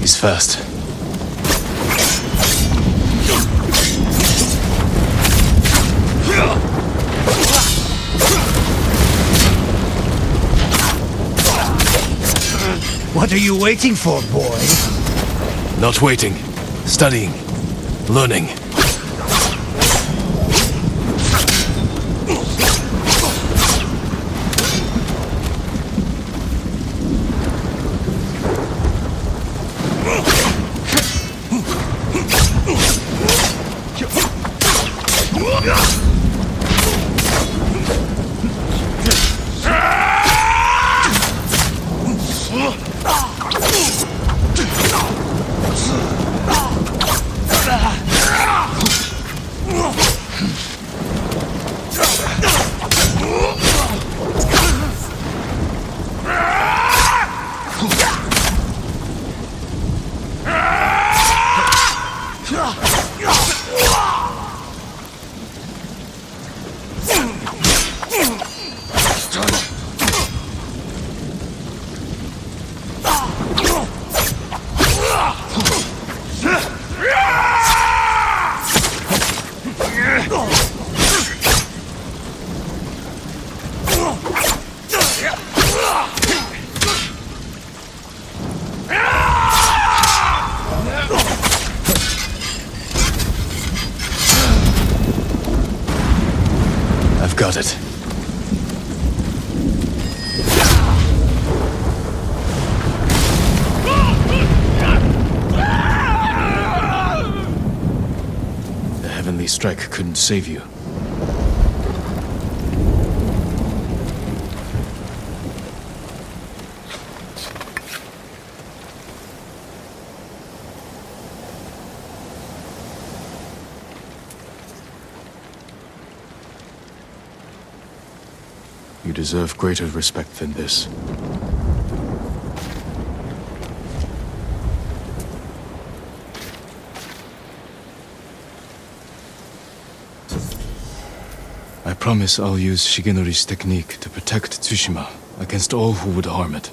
He's fast. What are you waiting for, boy? Not waiting. Studying. Learning. I've got it. Strike couldn't save you. You deserve greater respect than this. I promise I'll use Shigenori's technique to protect Tsushima against all who would harm it.